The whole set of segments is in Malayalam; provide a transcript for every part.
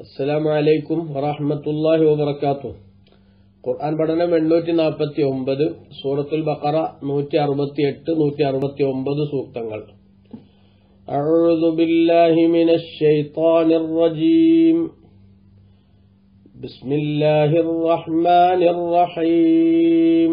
അസ്സലാമു അലൈക്കും വറഹ്മത്തുള്ളാഹി വബറകാതുഹു ഖുർആൻ പഠനം എണ്ണൂറ്റി നാൽപ്പത്തി ഒമ്പത് സൂറത്തുൽ ബഖറ നൂറ്റി അറുപത്തി എട്ട് നൂറ്റി അറുപത്തി ഒമ്പത് സൂക്തങ്ങൾ أعوذ بالله من الشيطان الرجيم بسم الله الرحمن الرحيم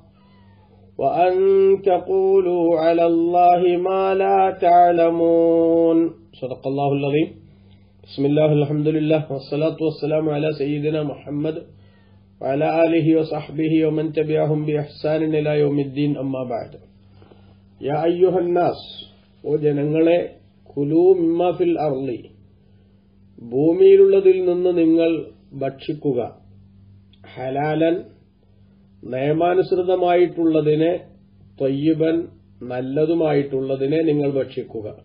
وأن تقولوا على الله ما لا تعلمون. صدق الله العظيم. بسم الله الحمد لله والصلاة والسلام على سيدنا محمد وعلى آله وصحبه ومن تبعهم بإحسان إلى يوم الدين. أما بعد. يا أيها الناس وجنങ്ങളെ കുലു മിമ്മ ഫിൽ അർളി. ഭൂമിയിലുള്ളതിൽ നിന്ന് നിങ്ങൾ ഭക്ഷിക്കുക. ഹലാലൻ നിയമാനുസൃതമായിട്ടുള്ളതിനെ തൊയ്യുബൻ നല്ലതുമായിട്ടുള്ളതിനെ നിങ്ങൾ ഭക്ഷിക്കുക.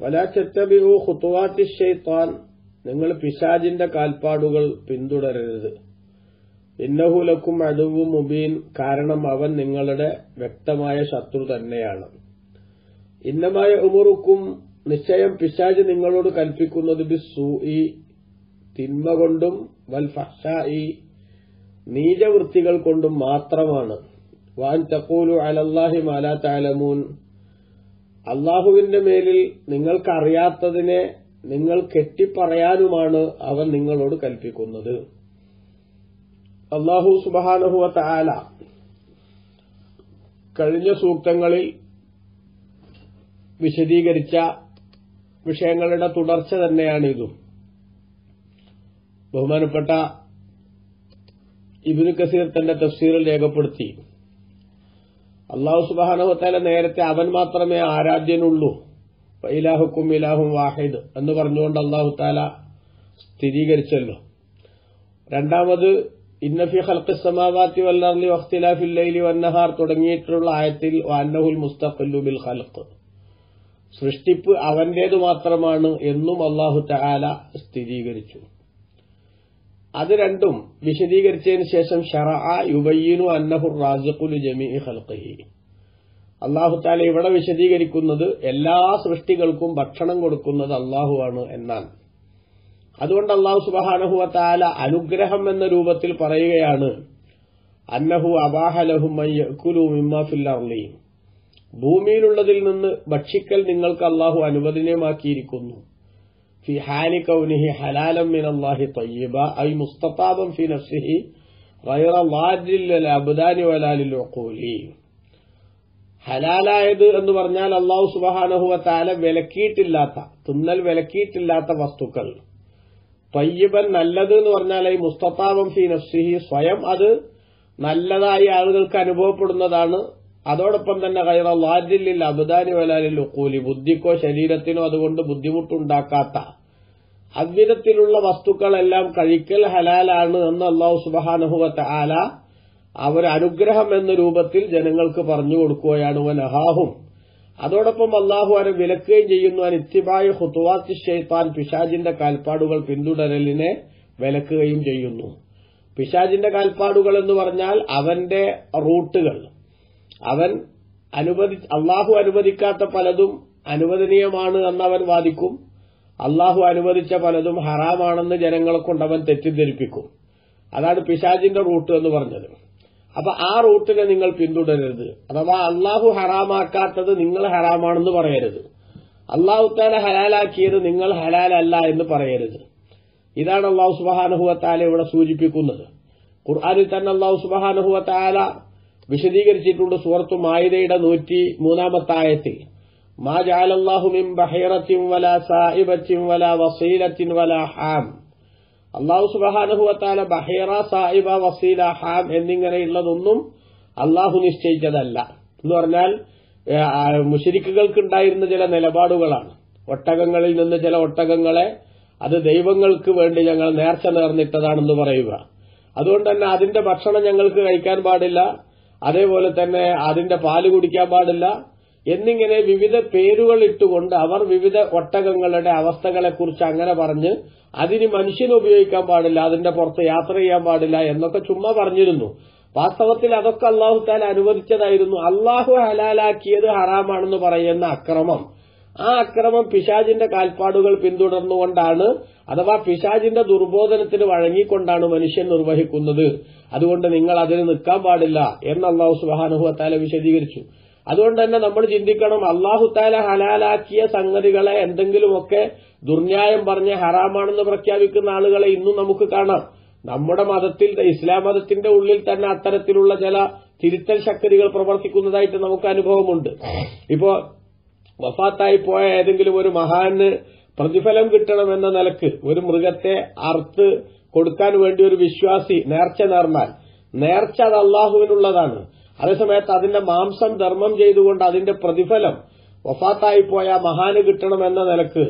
വലാച്ചത്തബിഹു ഹുത്തുവാത്തി ഷെയ്ത്താൻ നിങ്ങൾ പിശാജിന്റെ കാൽപ്പാടുകൾ പിന്തുടരരുത്. ഇന്നഹുലക്കും അടുവു മുബീൻ കാരണം അവൻ നിങ്ങളുടെ വ്യക്തമായ ശത്രു തന്നെയാണ്. ഇന്നമായ ഉമുറുക്കും നിശ്ചയം പിശാജ് നിങ്ങളോട് കൽപ്പിക്കുന്നത് ബിസൂഇ തിന്മ കൊണ്ടും വൽ ഫഹ്ഷായി നീചവൃത്തികൾ കൊണ്ടും മാത്രമാണ്. വാൻ തക്കൂലു അലല്ലാഹി മാലാ താലമൂൻ അള്ളാഹുവിന്റെ മേലിൽ നിങ്ങൾക്കറിയാത്തതിനെ നിങ്ങൾ കെട്ടിപ്പറയാനുമാണ് അവൻ നിങ്ങളോട് കൽപ്പിക്കുന്നത്. അള്ളാഹു സുബാനഹുവ താല കഴിഞ്ഞ സൂക്തങ്ങളിൽ വിശദീകരിച്ച വിഷയങ്ങളുടെ തുടർച്ച തന്നെയാണ് ഇതും ബഹുമാനപ്പെട്ട ഇബിനു കസീർ തന്റെ തഫ്സീറിൽ രേഖപ്പെടുത്തി. അള്ളാഹു സുബാനഹുത്താല നേരത്തെ അവൻ മാത്രമേ ആരാധ്യനുള്ളൂ. ഇലാഹുക്കും ഇലാഹും വാഹിദ് എന്ന് പറഞ്ഞുകൊണ്ട് അള്ളാഹു താല സ്ഥിരീകരിച്ചല്ലോ. രണ്ടാമത് ഇന്നഫി ഹൽക്ക് സമാവാത്തി വല്ലർലി വഖ്തിലാഫിൽ ലൈലി വന്നഹാർ തുടങ്ങിയിട്ടുള്ള ആയത്തിൽ വാനഹുൽ മുസ്തഖല്ലു ബിൽ ഖൽഖ്. സൃഷ്ടിപ്പ് അവന്റേതു മാത്രമാണ് എന്നും അള്ളാഹു തആല സ്ഥിരീകരിച്ചു. അത് രണ്ടും വിശദീകരിച്ചതിന് ശേഷം ഷറഅ യുബയ്യിനു അന്നഹു ഖൽഖിഹി. അള്ളാഹു താല ഇവിടെ വിശദീകരിക്കുന്നത് എല്ലാ സൃഷ്ടികൾക്കും ഭക്ഷണം കൊടുക്കുന്നത് അള്ളാഹുവാണ് എന്നാണ്. അതുകൊണ്ട് അള്ളാഹു സുബാനഹുവത്താല താല അനുഗ്രഹം എന്ന രൂപത്തിൽ പറയുകയാണ് അന്നഹു അബാഹലഹുമയ്യക്കുലു മിമ്മ ഫിൽ അർളി. ഭൂമിയിലുള്ളതിൽ നിന്ന് ഭക്ഷിക്കൽ നിങ്ങൾക്ക് അള്ളാഹു അനുവദനീയമാക്കിയിരിക്കുന്നു. ഫി ഹാലി കൗനിഹി ഹലാലം മിൻ അള്ളാഹി തയ്യബ ഐ മുസ്തത്താബം ഫി നഫ്സിഹി غير ضاد للأبدان ولا للعقول ഹലാലായത് എന്ന് പറഞ്ഞാൽ അള്ളാഹു സുബഹാനഹുവ താല വിലക്കിയിട്ടില്ലാത്ത തിന്നൽ വിലക്കിയിട്ടില്ലാത്ത വസ്തുക്കൾ തയ്യബൻ നല്ലത് എന്ന് പറഞ്ഞാൽ ഈ മുസ്തത്താബം ഫി നഫ്സിഹി സ്വയം അത് നല്ലതായി ആളുകൾക്ക് അനുഭവപ്പെടുന്നതാണ് അതോടൊപ്പം തന്നെ കൈറ ലാജില്ലിൽ അബുദാനി വലാലിൽ ഉക്കൂലി ബുദ്ധിക്കോ ശരീരത്തിനോ അതുകൊണ്ട് ബുദ്ധിമുട്ടുണ്ടാക്കാത്ത അദ്വിധത്തിലുള്ള വസ്തുക്കളെല്ലാം കഴിക്കൽ ഹലാലാണ് എന്ന് അള്ളാഹു സുബഹാനഹുവത്ത് ആല അവർ അനുഗ്രഹം എന്ന രൂപത്തിൽ ജനങ്ങൾക്ക് പറഞ്ഞു കൊടുക്കുകയാണ്. വനഹാഹും. അതോടൊപ്പം അള്ളാഹു അവരെ വിലക്കുകയും ചെയ്യുന്നു. ഇത്തിബായ് ഹുത്തുവാത്തി ഷെയ്ത്താൻ പിശാജിന്റെ കാൽപ്പാടുകൾ പിന്തുടരലിനെ വിലക്കുകയും ചെയ്യുന്നു. പിശാജിന്റെ കാൽപ്പാടുകൾ എന്ന് പറഞ്ഞാൽ അവന്റെ റൂട്ടുകൾ. അവൻ അനുവദി അള്ളാഹു അനുവദിക്കാത്ത പലതും അനുവദനീയമാണ് എന്നവൻ വാദിക്കും. അള്ളാഹു അനുവദിച്ച പലതും ഹറാമാണെന്ന് ജനങ്ങളെ കൊണ്ട് അവൻ തെറ്റിദ്ധരിപ്പിക്കും. അതാണ് പിശാജിന്റെ റൂട്ട് എന്ന് പറഞ്ഞത്. അപ്പൊ ആ റൂട്ടിനെ നിങ്ങൾ പിന്തുടരരുത്. അഥവാ അള്ളാഹു ഹറാമാക്കാത്തത് നിങ്ങൾ ഹറാമാണെന്ന് പറയരുത്. അള്ളാഹു താല ഹലാലാക്കിയത് നിങ്ങൾ ഹലാലല്ല എന്ന് പറയരുത്. ഇതാണ് അള്ളാഹു സുബാനുഹുവത്താല താല ഇവിടെ സൂചിപ്പിക്കുന്നത്. ഖുർആാനിൽ തന്നെ അള്ളാഹു സുബാനുഹുവത്താല താല വിശദീകരിച്ചിട്ടുണ്ട് സുഹൃത്തു മായിദയുടെ നൂറ്റി മൂന്നാമത്തെ ആയത്തിൽ മാ ജാലല്ലാഹു മിൻ ബഹീറത്തിൻ വല സായിബത്തിൻ വല വസീലത്തിൻ വല ഹാം. അള്ളാഹു സുബഹാനഹുവത്താല ബഹീറ വസീല ഹാം എന്നിങ്ങനെയുള്ളതൊന്നും അള്ളാഹു നിശ്ചയിച്ചതല്ല. എന്ന് പറഞ്ഞാൽ മുഷരിക്കുകൾക്കുണ്ടായിരുന്ന ചില നിലപാടുകളാണ്. ഒട്ടകങ്ങളിൽ നിന്ന് ചില ഒട്ടകങ്ങളെ അത് ദൈവങ്ങൾക്ക് വേണ്ടി ഞങ്ങൾ നേർച്ച നേർന്നിട്ടതാണെന്ന് പറയുക. അതുകൊണ്ട് തന്നെ അതിന്റെ ഭക്ഷണം ഞങ്ങൾക്ക് കഴിക്കാൻ പാടില്ല. അതേപോലെ തന്നെ അതിന്റെ പാൽ കുടിക്കാൻ പാടില്ല. എന്നിങ്ങനെ വിവിധ പേരുകൾ ഇട്ടുകൊണ്ട് അവർ വിവിധ ഒട്ടകങ്ങളുടെ അവസ്ഥകളെക്കുറിച്ച് അങ്ങനെ പറഞ്ഞ് അതിന് മനുഷ്യന് ഉപയോഗിക്കാൻ പാടില്ല അതിന്റെ പുറത്ത് യാത്ര ചെയ്യാൻ പാടില്ല എന്നൊക്കെ ചുമ്മാ പറഞ്ഞിരുന്നു. വാസ്തവത്തിൽ അതൊക്കെ അള്ളാഹു താൻ അനുവദിച്ചതായിരുന്നു. അള്ളാഹു ഹലാലാക്കിയത് ഹറാമാണെന്ന് പറയുന്ന അക്രമം. ആ അക്രമം പിശാജിന്റെ കാൽപ്പാടുകൾ പിന്തുടർന്നുകൊണ്ടാണ് അഥവാ പിശാജിന്റെ ദുർബോധനത്തിന് വഴങ്ങിക്കൊണ്ടാണ് മനുഷ്യൻ നിർവഹിക്കുന്നത്. അതുകൊണ്ട് നിങ്ങൾ അതിന് നിൽക്കാൻ പാടില്ല എന്ന് അള്ളാഹു സുബാനുഹുവത്താല വിശദീകരിച്ചു. അതുകൊണ്ട് തന്നെ നമ്മൾ ചിന്തിക്കണം അള്ളാഹു താല ഹലാലാക്കിയ സംഗതികളെ എന്തെങ്കിലുമൊക്കെ ദുർന്യായം പറഞ്ഞ് ഹറാമാണെന്ന് പ്രഖ്യാപിക്കുന്ന ആളുകളെ ഇന്നും നമുക്ക് കാണാം. നമ്മുടെ മതത്തിൽ ഇസ്ലാം മതത്തിന്റെ ഉള്ളിൽ തന്നെ അത്തരത്തിലുള്ള ചില തിരുത്തൽ ശക്തികൾ പ്രവർത്തിക്കുന്നതായിട്ട് നമുക്ക് അനുഭവമുണ്ട്. ഇപ്പോ വഫാത്തായി പോയ ഏതെങ്കിലും ഒരു മഹാന് പ്രതിഫലം കിട്ടണമെന്ന നിലയ്ക്ക് ഒരു മൃഗത്തെ അറുത്ത് കൊടുക്കാൻ വേണ്ടി ഒരു വിശ്വാസി നേർച്ച നേർന്നാൽ നേർച്ച അത് അള്ളാഹുവിനുള്ളതാണ് അതേസമയത്ത് അതിന്റെ മാംസം ധർമ്മം ചെയ്തുകൊണ്ട് അതിന്റെ പ്രതിഫലം വഫാത്തായി പോയ മഹാന് കിട്ടണമെന്ന നിലയ്ക്ക്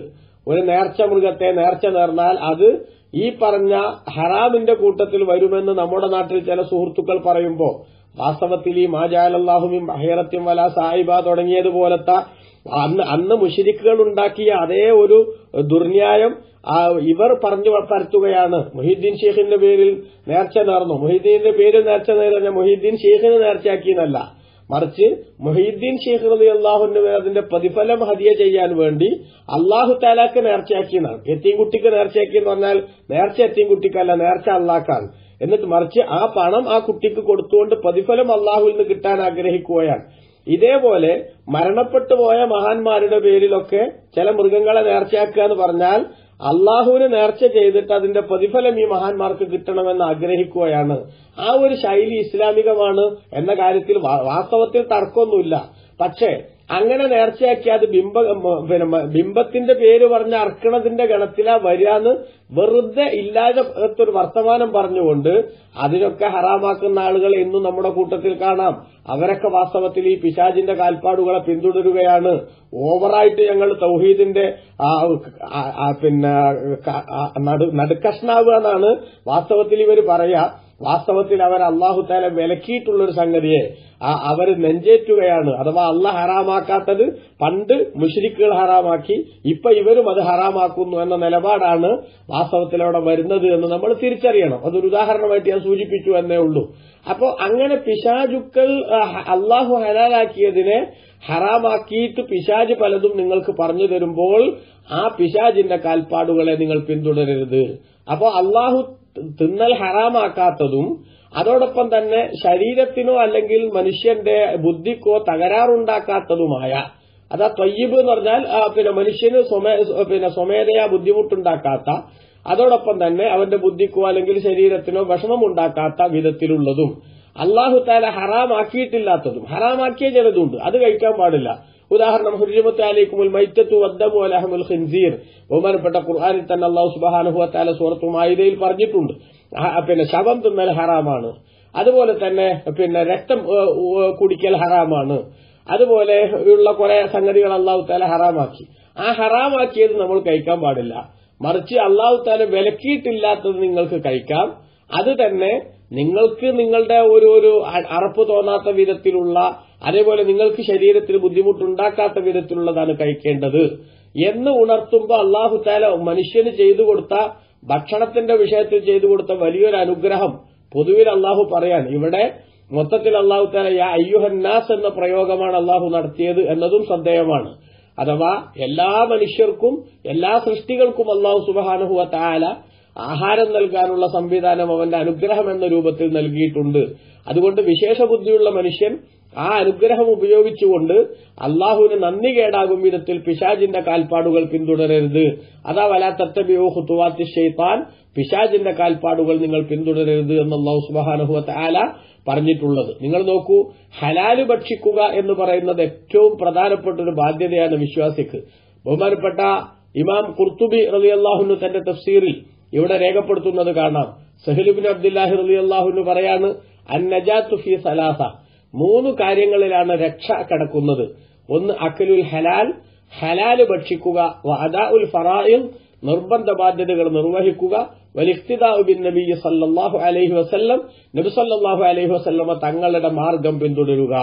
ഒരു നേർച്ച മൃഗത്തെ നേർച്ച നേർന്നാൽ അത് ഈ പറഞ്ഞ ഹറാമിന്റെ കൂട്ടത്തിൽ വരുമെന്ന് നമ്മുടെ നാട്ടിൽ ചില സുഹൃത്തുക്കൾ പറയുമ്പോൾ വാസ്തവത്തിൽ ഈ മാജാലല്ലാഹുമിൻ അഹേറത്യം വല സായിബ തുടങ്ങിയതുപോലത്തെ അന്ന് അന്ന് മുഷിരിക്കുകൾ ഉണ്ടാക്കിയ അതേ ഒരു ദുർന്യായം ഇവർ പറഞ്ഞു പരത്തുകയാണ്. മൊഹീദ്ദീൻ ഷെയ്ഖിന്റെ പേരിൽ നേർച്ച നേർന്നു. മൊഹീദ്ദീന്റെ പേര് നേർച്ച നേർന്ന മൊഹീദ്ദീൻ ഷെയ്ഖിന് നേർച്ചയാക്കിയെന്നല്ല. മറിച്ച് മൊഹീദ്ദീൻ ഷെയ്ഖ് റലി അള്ളാഹുന്റെ അതിന്റെ പ്രതിഫലം ഹദിയ ചെയ്യാൻ വേണ്ടി അള്ളാഹു താലാക്ക് നേർച്ചയാക്കിയെന്നാണ്. നേർച്ചയാക്കി നേർച്ചയാക്കിയെന്ന് പറഞ്ഞാൽ നേർച്ച എത്തിൻകുട്ടിക്കല്ല നേർച്ച അള്ളാക്കാണ്. എന്നിട്ട് മറിച്ച് ആ പണം ആ കുട്ടിക്ക് കൊടുത്തുകൊണ്ട് പ്രതിഫലം അള്ളാഹുവിൽ നിന്ന് കിട്ടാൻ ആഗ്രഹിക്കുകയാണ്. ഇതേപോലെ മരണപ്പെട്ടു പോയ മഹാന്മാരുടെ പേരിലൊക്കെ ചില മൃഗങ്ങളെ നേർച്ചയാക്കുക എന്ന് പറഞ്ഞാൽ അള്ളാഹുവിന് നേർച്ച ചെയ്തിട്ട് അതിന്റെ പ്രതിഫലം ഈ മഹാന്മാർക്ക് കിട്ടണമെന്ന് ആഗ്രഹിക്കുകയാണ്. ആ ഒരു ശൈലി ഇസ്ലാമികമാണ് എന്ന കാര്യത്തിൽ വാസ്തവത്തിൽ തർക്കമൊന്നുമില്ല. പക്ഷേ അങ്ങനെ നേർച്ചയാക്കി അത് ബിംബ പിന്നെ ബിംബത്തിന്റെ പേര് പറഞ്ഞ അർക്കണതിന്റെ ഗണത്തിലാ വരികയെന്ന് വെറുതെ ഇല്ലാതൊരു വർത്തമാനം പറഞ്ഞുകൊണ്ട് അതിനൊക്കെ ഹറാമാക്കുന്ന ആളുകൾ ഇന്നും നമ്മുടെ കൂട്ടത്തിൽ കാണാം. അവരൊക്കെ വാസ്തവത്തിൽ ഈ പിശാജിന്റെ കാൽപ്പാടുകളെ പിന്തുടരുകയാണ്. ഓവറായിട്ട് ഞങ്ങൾ തൗഹീദിന്റെ പിന്നെ നടുക്കഷ്ണാവുക എന്നാണ് വാസ്തവത്തിൽ ഇവർ പറയാ. വാസ്തവത്തിൽ അവർ അള്ളാഹു താല വിലക്കിയിട്ടുള്ള ഒരു സംഗതിയെ അവർ നെഞ്ചേറ്റുകയാണ്. അഥവാ അള്ളാഹ് ഹറാമാക്കാത്തത് പണ്ട് മുഷരിക്കുകൾ ഹറാമാക്കി ഇപ്പൊ ഇവരും അത് ഹറാമാക്കുന്നു എന്ന നിലപാടാണ് വാസ്തവത്തിൽ അവിടെ വരുന്നത് എന്ന് നമ്മൾ തിരിച്ചറിയണം. അതൊരു ഉദാഹരണമായിട്ട് ഞാൻ സൂചിപ്പിച്ചു എന്നേ ഉള്ളൂ. അപ്പോ അങ്ങനെ പിശാചുക്കൾ അള്ളാഹു ഹലാലാക്കിയതിനെ ഹറാമാക്കിയിട്ട് പിശാജ് പലതും നിങ്ങൾക്ക് പറഞ്ഞു തരുമ്പോൾ ആ പിശാജിന്റെ കാൽപ്പാടുകളെ നിങ്ങൾ പിന്തുടരരുത്. അപ്പോ അള്ളാഹു തിന്നൽ ഹറാമാക്കാത്തതും അതോടൊപ്പം തന്നെ ശരീരത്തിനോ അല്ലെങ്കിൽ മനുഷ്യന്റെ ബുദ്ധിക്കോ തകരാറുണ്ടാക്കാത്തതുമായ അതാ തൊയ്യബ് എന്ന് പറഞ്ഞാൽ പിന്നെ മനുഷ്യന് പിന്നെ സ്വമേധയാ ബുദ്ധിമുട്ടുണ്ടാക്കാത്ത അതോടൊപ്പം തന്നെ അവന്റെ ബുദ്ധിക്കോ അല്ലെങ്കിൽ ശരീരത്തിനോ വിഷമം ഉണ്ടാക്കാത്ത വിധത്തിലുള്ളതും അള്ളാഹു താല ഹറാമാക്കിയിട്ടില്ലാത്തതും ഹറാമാക്കിയ ചിലതുണ്ട് അത് കഴിക്കാൻ പാടില്ല. ഉദാഹരണം ഹുരിമത്ത് അലൈക്കുമുൽ മൈറ്റത്തു വദ്ദമു അലഹമുൽ ഖിൻസീർ. ബഹുമാനപ്പെട്ട ഖുർആാനിൽ തന്നെ അള്ളാഹു സുബാനുഹു താല സൂറത്തു മായിദയിൽ പറഞ്ഞിട്ടുണ്ട്. പിന്നെ ശവം തിന്നൽ ഹറാമാണ്. അതുപോലെ തന്നെ പിന്നെ രക്തം കുടിക്കൽ ഹറാമാണ്. അതുപോലെ ഉള്ള കുറെ സംഗതികൾ അള്ളാഹു താല ഹറാമാക്കി. ആ ഹറാമാക്കിയത് നമ്മൾ കഴിക്കാൻ പാടില്ല. മറിച്ച് അള്ളാഹു താല വിലക്കിയിട്ടില്ലാത്തത് നിങ്ങൾക്ക് കഴിക്കാം. അത് തന്നെ നിങ്ങൾക്ക് നിങ്ങളുടെ ഒരു ഒരു അറപ്പ് തോന്നാത്ത വിധത്തിലുള്ള അതേപോലെ നിങ്ങൾക്ക് ശരീരത്തിന് ബുദ്ധിമുട്ടുണ്ടാക്കാത്ത വിധത്തിലുള്ളതാണ് കഴിക്കേണ്ടത് എന്ന് ഉണർത്തുമ്പോൾ അള്ളാഹു താല മനുഷ്യന് ചെയ്തു കൊടുത്ത ഭക്ഷണത്തിന്റെ വിഷയത്തിൽ ചെയ്തു കൊടുത്ത വലിയൊരു അനുഗ്രഹം പൊതുവിൽ അള്ളാഹു പറയാൻ ഇവിടെ മൊത്തത്തിൽ അള്ളാഹു താല യാ അയ്യുഹന്നാസ് എന്ന പ്രയോഗമാണ് അള്ളാഹു നടത്തിയത് എന്നതും ശ്രദ്ധേയമാണ്. അഥവാ എല്ലാ മനുഷ്യർക്കും എല്ലാ സൃഷ്ടികൾക്കും അള്ളാഹു സുബാനുഹുവ താല ആഹാരം നൽകാനുള്ള സംവിധാനം അവന്റെ അനുഗ്രഹം എന്ന രൂപത്തിൽ നൽകിയിട്ടുണ്ട്. അതുകൊണ്ട് വിശേഷ ബുദ്ധിയുള്ള മനുഷ്യൻ ആ അനുഗ്രഹം ഉപയോഗിച്ചുകൊണ്ട് അള്ളാഹുവിന് നന്ദി കേടാകും വിധത്തിൽ പിശാജിന്റെ കാൽപ്പാടുകൾ പിന്തുടരരുത്. അതാ വലാ തത്തബിയോ ഹുത്തുവാത്തി ഷെയ്ത്താൻ പിശാജിന്റെ കാൽപ്പാടുകൾ നിങ്ങൾ പിന്തുടരരുത് എന്ന് അള്ളാഹു സുബാനുഹുവത്ത് ആല പറഞ്ഞിട്ടുള്ളത്. നിങ്ങൾ നോക്കൂ ഹലാൽ ഭക്ഷിക്കുക എന്ന് പറയുന്നത് ഏറ്റവും പ്രധാനപ്പെട്ട ഒരു ബാധ്യതയാണ് വിശ്വാസിക്ക്. ബഹുമാനപ്പെട്ട ഇമാം കുർത്തുബി റലി അള്ളാഹുനു തന്റെ തഫ്സീറിൽ ഇവിടെ രേഖപ്പെടുത്തുന്നത് കാണാം. സഹലുബിൻ അബ്ദുല്ലാഹി റലി അള്ളാഹുനു പറയാണ് അന്നജാത്തു ഫി സലാസ. മൂന്ന് കാര്യങ്ങളിലാണ് രക്ഷ കിടക്കുന്നത്. ഒന്ന് അക്കലുൽ ഹലാൽ ഹലാൽ ഭക്ഷിക്കുക വഅദാ ഉൽ ഫറായിൽ നിർബന്ധ ബാധ്യതകൾ നിർവഹിക്കുക വലിഖ്തിദാഉ ബിൻ നബി സല്ലല്ലാഹു അലൈഹി വസല്ലം നബി സല്ലല്ലാഹു അലൈഹി വസല്ലമ തങ്ങളുടെ മാർഗം പിന്തുടരുക.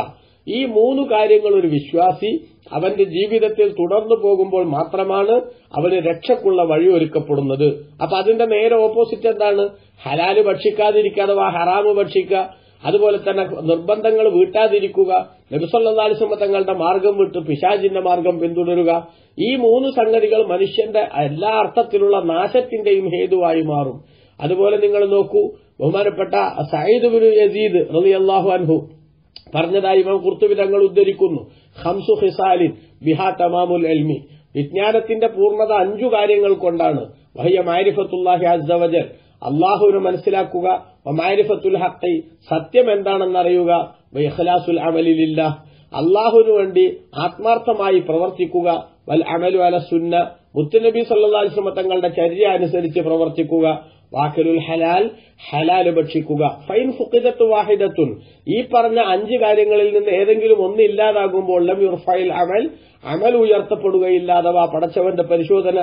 ഈ മൂന്ന് കാര്യങ്ങൾ ഒരു വിശ്വാസി അവന്റെ ജീവിതത്തിൽ തുടർന്നു പോകുമ്പോൾ മാത്രമാണ് അവന് രക്ഷക്കുള്ള വഴി ഒരുക്കപ്പെടുന്നത്. അപ്പൊ അതിന്റെ നേരെ ഓപ്പോസിറ്റ് എന്താണ്? ഹലാൽ ഭക്ഷിക്കാതിരിക്കുക അഥവാ ഹറാമ് ഭക്ഷിക്കുക അതുപോലെ തന്നെ നിർബന്ധങ്ങൾ വീട്ടാതിരിക്കുക. നബിസല്ലാസ്മ തങ്ങളുടെ മാർഗം വിട്ട് പിശാജിന്റെ മാർഗം പിന്തുടരുക. ഈ മൂന്ന് സംഗതികൾ മനുഷ്യന്റെ എല്ലാ അർത്ഥത്തിലുള്ള നാശത്തിന്റെയും ഹേതുവായി മാറും. അതുപോലെ നിങ്ങൾ നോക്കൂ ബഹുമാനപ്പെട്ട സയ്യിദ് ബിൻ യസീദ് റളിയല്ലാഹു അൻഹു പറഞ്ഞതായി ഇമാം കുർത്തുബി തങ്ങൾ ഉദ്ധരിക്കുന്നു. ഹംസു ഹിസാലിൻ ബിഹാ തമാമുൽ എൽമി. വിജ്ഞാനത്തിന്റെ പൂർണത അഞ്ചു കാര്യങ്ങൾ കൊണ്ടാണ്. വഹ്യ മാരിഫത്തുല്ലാഹി അസ്സവജൽ അള്ളാഹുവിനെ മനസ്സിലാക്കുക. മാരിഫത്തുൽ ഹക്കി സത്യം എന്താണെന്നറിയുക. അറിയുക അമലിലില്ല അള്ളാഹുവിനു വേണ്ടി ആത്മാർത്ഥമായി പ്രവർത്തിക്കുക. വൽ അമലു അല സുന്ന. മുത്തുനബി സല്ലാസ്ലമ തങ്ങളുടെ ചര്യ അനുസരിച്ച് പ്രവർത്തിക്കുക. വാക്കലുൽ ഹലാൽ ഹലാൽ ഭക്ഷിക്കുക ഫൈൻ ഫുക്കിദത്ത് വാഹിദത്തുൻ. ഈ പറഞ്ഞ അഞ്ച് കാര്യങ്ങളിൽ നിന്ന് ഏതെങ്കിലും ഒന്ന് ഇല്ലാതാകുമ്പോൾ ലം യുർഫൈൽ അമൽ അമൽ ഉയർത്തപ്പെടുകയില്ല അഥവാ പടച്ചവന്റെ പരിശോധന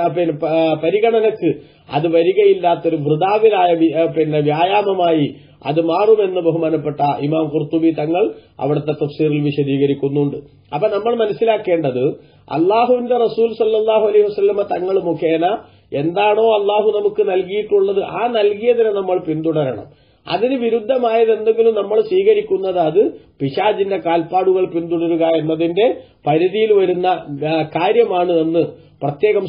പരിഗണനക്ക് അത് വരികയില്ലാത്തൊരു വൃതാവിലായ പിന്നെ വ്യായാമമായി അത് മാറുമെന്ന് ബഹുമാനപ്പെട്ട ഇമാം കുർത്തുബി തങ്ങൾ അവിടുത്തെ തഫ്സീറിൽ വിശദീകരിക്കുന്നുണ്ട്. അപ്പൊ നമ്മൾ മനസ്സിലാക്കേണ്ടത് അള്ളാഹുവിന്റെ റസൂൽ സല്ലാഹു അലൈഹി വസ്ലമ തങ്ങൾ മുഖേന എന്താണോ അള്ളാഹു നമുക്ക് നൽകിയിട്ടുള്ളത് ആ നൽകിയതിനെ നമ്മൾ പിന്തുടരണം. അതിന് വിരുദ്ധമായത് എന്തെങ്കിലും നമ്മൾ സ്വീകരിക്കുന്നത് അത് പിശാജിന്റെ കാൽപ്പാടുകൾ പിന്തുടരുക എന്നതിന്റെ പരിധിയിൽ വരുന്ന കാര്യമാണ് എന്ന് പ്രത്യേകം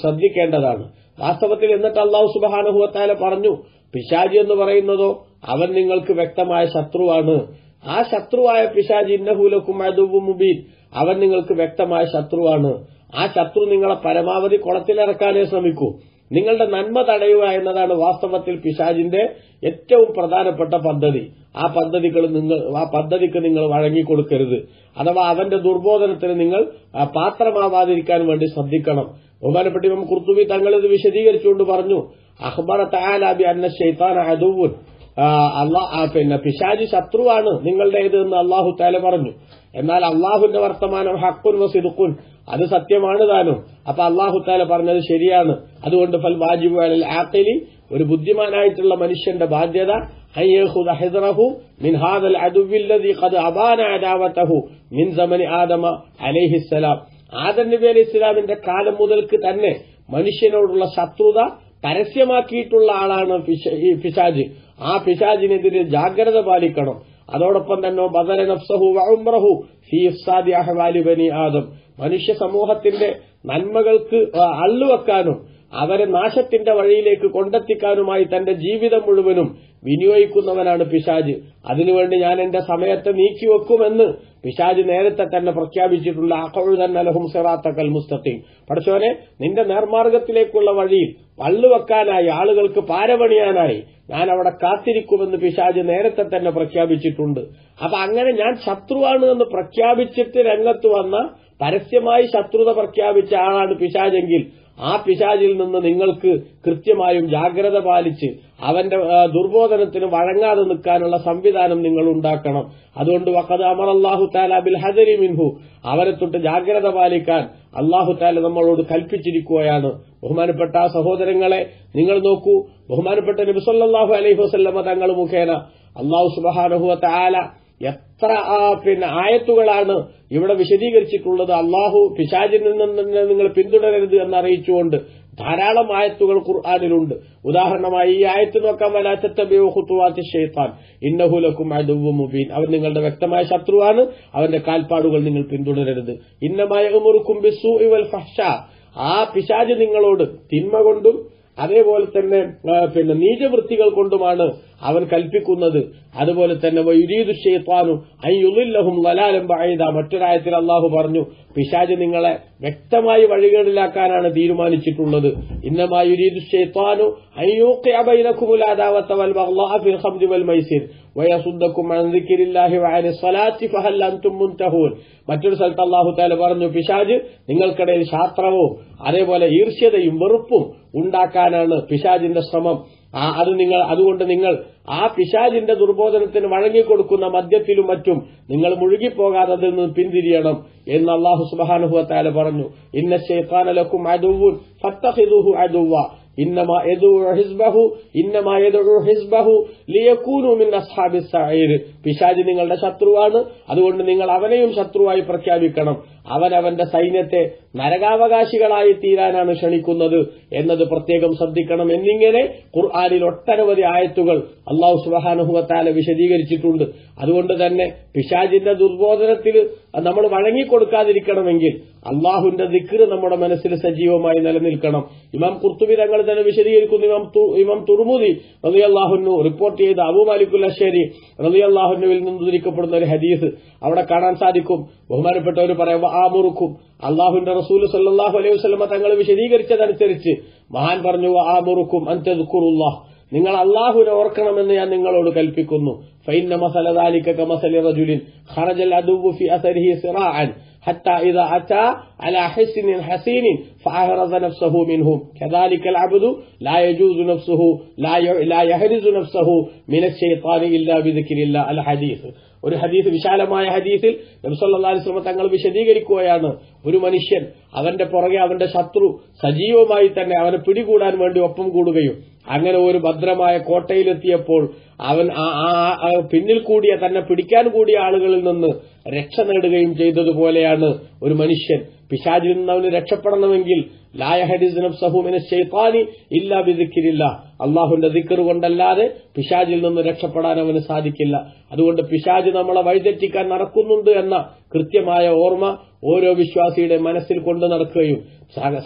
ശ്രദ്ധിക്കേണ്ടതാണ്. വാസ്തവത്തിൽ എന്നിട്ട് അള്ളാഹു സുബാനുഭവത്താല പറഞ്ഞു പിശാജി എന്ന് പറയുന്നതോ അവൻ നിങ്ങൾക്ക് വ്യക്തമായ ശത്രുവാണ്. ആ ശത്രുവായ പിശാജി ഇന്നഹൂലക്കും അതുവും മുബീൻ. അവൻ നിങ്ങൾക്ക് വ്യക്തമായ ശത്രുവാണ്. ആ ശത്രു നിങ്ങളെ പരമാവധി കുളത്തിലിറക്കാനേ ശ്രമിക്കൂ. നിങ്ങളുടെ നന്മ തടയുക എന്നതാണ് വാസ്തവത്തിൽ പിശാജിന്റെ ഏറ്റവും പ്രധാനപ്പെട്ട പദ്ധതി. ആ പദ്ധതികൾ നിങ്ങൾ ആ പദ്ധതിക്ക് നിങ്ങൾ വഴങ്ങിക്കൊടുക്കരുത്. അഥവാ അവന്റെ ദുർബോധനത്തിന് നിങ്ങൾ പാത്രമാവാതിരിക്കാൻ വേണ്ടി ശ്രദ്ധിക്കണം. ബഹുമാനപ്പെട്ട ഇമാം കുർത്തുബി തങ്ങൾ ഇത് വിശദീകരിച്ചുകൊണ്ട് പറഞ്ഞു. അഹ്ബർ തയാലാബി അന്ന ഷെയ്ത്താൻ അദുവുൻ പിന്നെ പിശാജി ശത്രുവാണ് നിങ്ങളുടേത് എന്ന് അള്ളാഹു താല പറഞ്ഞു. എന്നാൽ അള്ളാഹുവിന്റെ വർത്തമാനം ഹക്കുൻ വസിദുക്കുൻ അത് സത്യമാണ് താനും. അപ്പൊ അള്ളാഹു താല പറഞ്ഞത് ശരിയാണ്. അതുകൊണ്ട് ഫൽ വാജിബു അലൽ ആക്കലി ഒരു ബുദ്ധിമാനായിട്ടുള്ള മനുഷ്യന്റെ ബാധ്യത ആദം അലൈഹി ഇസ്ലാമിന്റെ കാലം മുതൽക്ക് തന്നെ മനുഷ്യനോടുള്ള ശത്രുത പരസ്യമാക്കിയിട്ടുള്ള ആളാണ് ഈ പിശാജ് ആ പിശാജിനെതിരെ ജാഗ്രത പാലിക്കണം. അതോടൊപ്പം തന്നെ ബദല നഫ്സഹു വഅംറഹു ഫീ ഇഫ്സാദി അഹ്വാലി ബനി ആദം. മനുഷ്യ സമൂഹത്തിന്റെ നന്മകൾക്ക് അള്ളുവെക്കാനും അവരെ നാശത്തിന്റെ വഴിയിലേക്ക് കൊണ്ടെത്തിക്കാനുമായി തന്റെ ജീവിതം മുഴുവനും വിനിയോഗിക്കുന്നവനാണ് പിശാജ്. അതിനുവേണ്ടി ഞാൻ എന്റെ സമയത്തെ നീക്കിവെക്കുമെന്ന് പിശാജ് നേരത്തെ തന്നെ പ്രഖ്യാപിച്ചിട്ടുള്ള അക്കഴുതന്നലഹും സിറാത്തക്കൽ മുസ്തഖീം. പഠിച്ചോനെ നിന്റെ നേർമാർഗത്തിലേക്കുള്ള വഴിയിൽ പള്ളുവെക്കാനായി ആളുകൾക്ക് പാരപണിയാനായി ഞാൻ അവിടെ കാത്തിരിക്കുമെന്ന് പിശാജ് നേരത്തെ തന്നെ പ്രഖ്യാപിച്ചിട്ടുണ്ട്. അപ്പൊ അങ്ങനെ ഞാൻ ശത്രുവാണ് എന്ന് പ്രഖ്യാപിച്ചിട്ട് രംഗത്ത് വന്ന പരസ്യമായി ശത്രുത പ്രഖ്യാപിച്ച ആളാണ് പിശാജെങ്കിൽ ആ പിശാചിൽ നിന്ന് നിങ്ങൾക്ക് കൃത്യമായും ജാഗ്രത പാലിച്ച് അവന്റെ ദുർബോധനത്തിന് വഴങ്ങാതെ നിൽക്കാനുള്ള സംവിധാനം നിങ്ങൾ ഉണ്ടാക്കണം. അതുകൊണ്ട് വക്കത് അമർ അള്ളാഹു താല ബിൽ ഹദരി മിൻഹു. അവരെ തൊട്ട് ജാഗ്രത പാലിക്കാൻ അള്ളാഹു താല നമ്മളോട് കൽപ്പിച്ചിരിക്കുകയാണ്. ബഹുമാനപ്പെട്ട സഹോദരങ്ങളെ നിങ്ങൾ നോക്കൂ. ബഹുമാനപ്പെട്ട നബിസല്ലാഹു അലൈഹി വസ്ല്ലമ തങ്ങൾ മുഖേന അള്ളാഹു സുബാനഹുവ താല എത്ര പിന്നെ ആയത്തുകളാണ് ഇവിടെ വിശദീകരിച്ചിട്ടുള്ളത്. അള്ളാഹു പിശാചിൽ നിന്ന് നിങ്ങൾ പിന്തുടരരുത് എന്ന് അറിയിച്ചുകൊണ്ട് ധാരാളം ആയത്തുകൾ ഖുർആാനിലുണ്ട്. ഉദാഹരണമായി ഈ ആയത്ത് നോക്കാൻ വലാത്തബിഹുത്തുവാത്തി ഷെയ്ത്താൻ ഇന്നഹുലക്കും അടുവ് മുബീൻ. അവൻ നിങ്ങളുടെ വ്യക്തമായ ശത്രുവാണ്. അവന്റെ കാൽപ്പാടുകൾ നിങ്ങൾ പിന്തുടരരുത്. ഇന്നമായ ഉമുറുക്കും ബിസു ഇവൽ ഫഷ ആ പിശാജ് നിങ്ങളോട് തിന്മ കൊണ്ടും അതേപോലെ തന്നെ പിന്നെ നീചവൃത്തികൾ കൊണ്ടുമാണ് അവൻ കൽപ്പിക്കുന്നത്. അതുപോലെ തന്നെ ബഅീദ മറ്റൊരായത്തിൽ അള്ളാഹു പറഞ്ഞു പിശാജ് നിങ്ങളെ വ്യക്തമായി വഴികളിലാക്കാനാണ് തീരുമാനിച്ചിട്ടുള്ളത്. ഇന്നമായി യുരീദു ഷെയ്ത്താനു അയ്യൂഖിഅ ബൈനകുമുൽ അദാവത വൽ ബഗ്ളാ ഫിൽ ഖംരി വൽ മൈസിർ. വയസുദ്ദക്കും അൻ ദിക്രില്ലാഹി വഅനി സ്വലാത്തി ഫഹൽ അൻതും മറ്റൊരു സ്ഥലത്ത് അള്ളാഹു താല പറഞ്ഞു പിശാജ് നിങ്ങൾക്കിടയിൽ ശാസ്ത്രവും അതേപോലെ ഈർഷ്യതയും വെറുപ്പും ഉണ്ടാക്കാനാണ് പിശാജിന്റെ ശ്രമം. ആ അത് നിങ്ങൾ അതുകൊണ്ട് നിങ്ങൾ ആ പിശാജിന്റെ ദുർബോധനത്തിന് വഴങ്ങിക്കൊടുക്കുന്ന മദ്യത്തിലും മറ്റും നിങ്ങൾ മുഴുകിപ്പോകാതെ അതിൽ നിന്ന് പിന്തിരിയണം എന്ന് അള്ളാഹു സുബാനുഹുവത്താല പറഞ്ഞു. ഇന്ന ഷെയ്ഖാനലക്കും അതുവും ഫത്തഹിദുഹു അദുവ إنما يدعو حزبه إنما يدعو حزبه ليكونوا من أصحاب السعير പിശാജ് നിങ്ങളുടെ ശത്രുവാണ് അതുകൊണ്ട് നിങ്ങൾ അവനെയും ശത്രുവായി പ്രഖ്യാപിക്കണം അവൻ അവന്റെ സൈന്യത്തെ നരകാവകാശികളായി തീരാനാണ് ക്ഷണിക്കുന്നത് എന്നത് പ്രത്യേകം ശ്രദ്ധിക്കണം എന്നിങ്ങനെ ഖുർആാനിൽ ഒട്ടനവധി ആയത്തുകൾ അള്ളാഹു സുബാനുഹുവത്താല വിശദീകരിച്ചിട്ടുണ്ട് അതുകൊണ്ട് തന്നെ പിശാജിന്റെ ദുർബോധനത്തിൽ നമ്മൾ വഴങ്ങിക്കൊടുക്കാതിരിക്കണമെങ്കിൽ അള്ളാഹുന്റെ ദിക്ർ നമ്മുടെ മനസ്സിൽ സജീവമായി നിലനിൽക്കണം. ഇമാം കുർത്തുബി തങ്ങൾ തന്നെ വിശദീകരിക്കുന്നു. ഇമാം ഇമാം തുർമുദി റതി അള്ളാഹുനു റിപ്പോർട്ട് ചെയ്ത അബു മാലിക്കുൽ അഷേരി റതി അള്ളാഹുനുവിൽ നിന്ന് ഉദ്ധരിക്കപ്പെടുന്ന ഒരു ഹദീസ് അവിടെ കാണാൻ സാധിക്കും. ബഹുമാനപ്പെട്ടവർ പറയാം ആമുറുക്കും. അള്ളാഹുന്റെ റസൂൽ സല്ലാഹു അലൈഹി വസ്ലമ തങ്ങൾ വിശദീകരിച്ചതനുസരിച്ച് മഹാൻ പറഞ്ഞു ആമുറുക്കും അൻതദ്ക്കുറുല്ലാഹ് നിങ്ങൾ അള്ളാഹുവിനെ ഓർക്കണമെന്ന് ഞാൻ നിങ്ങളോട് കൽപ്പിക്കുന്നു ഫൈന മസല ذلك كمثل رجل خرج العدو في اثره سراعا حتى اذا اتى على حسن حسين فاهرز نفسه منهم كذلك العبد لا يجوز نفسه لا ي- لا يحرز نفسه من الشيطان الا بذكر الله الحديث ഒരു ഹദീസ് വിശാലമായ ഹദീസിൽ നബ്സല്ലാ ശ്രമ തങ്ങൾ വിശദീകരിക്കുകയാണ്. ഒരു മനുഷ്യൻ അവന്റെ പുറകെ അവന്റെ ശത്രു സജീവമായി തന്നെ അവനെ പിടികൂടാൻ വേണ്ടി ഒപ്പം കൂടുകയും അങ്ങനെ ഒരു ഭദ്രമായ കോട്ടയിലെത്തിയപ്പോൾ അവൻ പിന്നിൽ കൂടിയ തന്നെ പിടിക്കാൻ കൂടിയ ആളുകളിൽ നിന്ന് രക്ഷ നേടുകയും ചെയ്തതുപോലെയാണ് ഒരു മനുഷ്യൻ പിശാചിൽ നിന്ന് അവന് രക്ഷപ്പെടണമെങ്കിൽ ഇല്ലാ വിധിക്കില്ല അള്ളാഹുന്റെ ദിക്കർ കൊണ്ടല്ലാതെ പിശാചിൽ നിന്ന് രക്ഷപ്പെടാൻ അവന് സാധിക്കില്ല. അതുകൊണ്ട് പിശാജ് നമ്മളെ വഴിതെറ്റിക്കാൻ നടക്കുന്നുണ്ട് എന്ന കൃത്യമായ ഓർമ്മ ഓരോ വിശ്വാസിയുടെ മനസ്സിൽ കൊണ്ടു നടക്കുകയും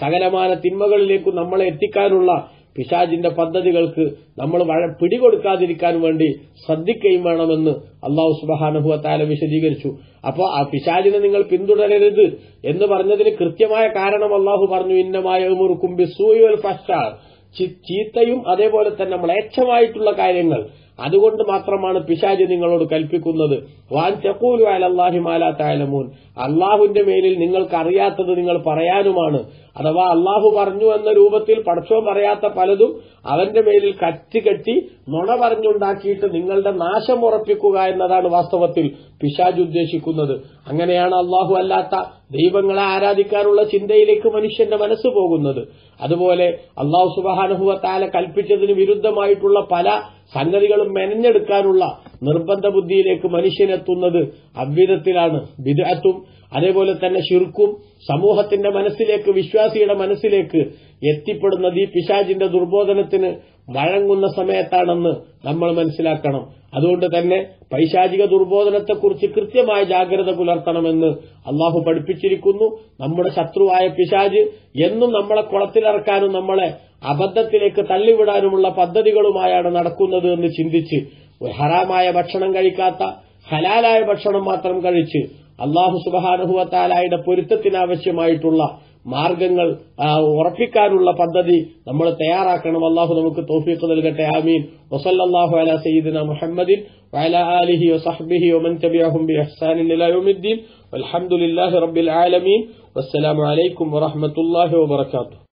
സകലമായ തിന്മകളിലേക്കും നമ്മളെ എത്തിക്കാനുള്ള പിശാജിന്റെ പദ്ധതികൾക്ക് നമ്മൾ പിടികൊടുക്കാതിരിക്കാൻ വേണ്ടി ശ്രദ്ധിക്കുകയും വേണമെന്ന് അള്ളാഹു സുബാനുഭവ താല വിശദീകരിച്ചു. അപ്പോ ആ പിശാജിനെ നിങ്ങൾ പിന്തുടരരുത് എന്ന് പറഞ്ഞതിന് കൃത്യമായ കാരണം അള്ളാഹു പറഞ്ഞു ഇന്നമായ മുറുക്കും ബിസൂയുൽ ഫസ്റ്റാർ ചീത്തയും അതേപോലെ തന്നെ മ്ലേച്ഛമായിട്ടുള്ള കാര്യങ്ങൾ അതുകൊണ്ട് മാത്രമാണ് പിശാജ് നിങ്ങളോട് കൽപ്പിക്കുന്നത്. വാൻ ചക്കൂലു അലല്ലാഹി മാലാ താലമൂൻ അള്ളാഹുവിന്റെ മേലിൽ നിങ്ങൾക്ക് അറിയാത്തത് നിങ്ങൾ പറയാനുമാണ്. അഥവാ അള്ളാഹു പറഞ്ഞു എന്ന രൂപത്തിൽ പഠിച്ചോ പറയാത്ത പലതും അവന്റെ മേലിൽ കറ്റി കെട്ടി നുണ പറഞ്ഞുണ്ടാക്കിയിട്ട് നിങ്ങളുടെ നാശം ഉറപ്പിക്കുക എന്നതാണ് വാസ്തവത്തിൽ പിശാജ് ഉദ്ദേശിക്കുന്നത്. അങ്ങനെയാണ് അള്ളാഹു അല്ലാത്ത ദൈവങ്ങളെ ആരാധിക്കാനുള്ള ചിന്തയിലേക്ക് മനുഷ്യന്റെ മനസ്സ് പോകുന്നത്. അതുപോലെ അള്ളാഹു സുബാനഹുവത്താല താല കൽപ്പിച്ചതിന് വിരുദ്ധമായിട്ടുള്ള പല സംഗതികളും മെനഞ്ഞെടുക്കാനുള്ള നിർബന്ധ ബുദ്ധിയിലേക്ക് മനുഷ്യനെത്തുന്നത് അவ்விധത്തിലാണ് വിദഗ്ധത്തും അതേപോലെ തന്നെ ശിർക്കും സമൂഹത്തിന്റെ മനസ്സിലേക്ക് വിശ്വാസിയുടെ മനസ്സിലേക്ക് എത്തിപ്പെടുന്നത് ഈ പിശാജിന്റെ ദുർബോധനത്തിന് വഴങ്ങുന്ന സമയത്താണെന്ന് നമ്മൾ മനസ്സിലാക്കണം. അതുകൊണ്ട് തന്നെ പൈശാചിക ദുർബോധനത്തെക്കുറിച്ച് കൃത്യമായ ജാഗ്രത പുലർത്തണമെന്ന് അള്ളാഹു പഠിപ്പിച്ചിരിക്കുന്നു. നമ്മുടെ ശത്രുവായ പിശാജ് എന്നും നമ്മളെ കുളത്തിലിറക്കാനും നമ്മളെ അബദ്ധത്തിലേക്ക് തള്ളിവിടാനുമുള്ള പദ്ധതികളുമായാണ് നടക്കുന്നത് എന്ന് ചിന്തിച്ച് ഹറാമായ ഭക്ഷണം കഴിക്കാത്ത ഹലാലായ ഭക്ഷണം മാത്രം കഴിച്ച് അള്ളാഹു സുബാനുഭവത്താലായുടെ പൊരുത്തത്തിനാവശ്യമായിട്ടുള്ള മാർഗങ്ങൾ ആ, ഉറപ്പിക്കാനുള്ള പദ്ധതി നമ്മൾ തയ്യാറാക്കണം അള്ളാഹു നമുക്ക് തോഫീഖ് നൽകട്ടെ ആമീൻ വസല്ലാഹു അല സയ്യിദിന മുഹമ്മദിൻ وعلى آله وصحبه ومن تبعهم بإحسان إلى يوم الدين والحمد لله رب العالمين والسلام عليكم ورحمة الله وبركاته